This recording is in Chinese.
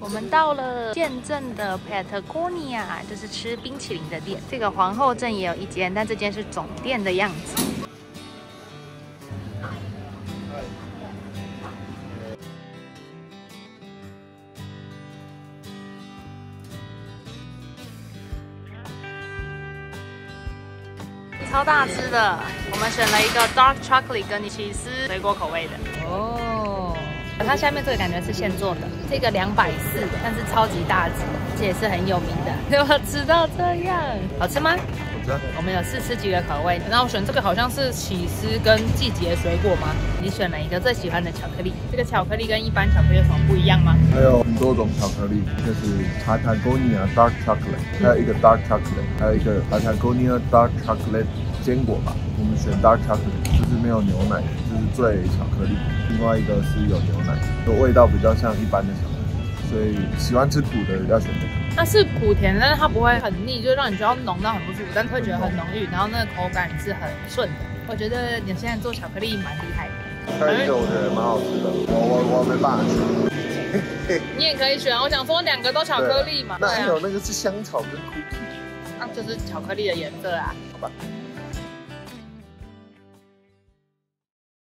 我们到了见证的 Patagonia，就是吃冰淇淋的店。这个皇后镇也有一间，但这间是总店的样子。超大只的，我们选了一个 dark chocolate 跟起司水果口味的。哦，它下面这个感觉是现做的，这个两百四，但是超级大只，这也是很有名的。有没有吃到这样？好吃吗？好吃。我们有试吃几个口味，然后选这个好像是起司跟季节水果吗？你选了一个最喜欢的巧克力。这个巧克力跟一般巧克力有什么不一样吗？还有很多种巧克力，就是 Patagonia dark chocolate，还有一个 dark chocolate，还有一个 Patagonia dark chocolate。坚果吧，我们选 dark chocolate，就是没有牛奶，就是最巧克力。另外一个是有牛奶，的味道比较像一般的巧克力，所以喜欢吃苦的要选这个。它是苦甜，但是它不会很腻，就让你觉得浓到很不舒服，但会觉得很浓郁，然后那个口感是很顺的。我觉得你现在做巧克力蛮厉害的。还有一个我觉得蛮好吃的，我我我没办法吃。你也可以选，我想说两个都巧克力嘛。那还有那个是香草跟 cookie，那就是巧克力的颜色啊。好吧。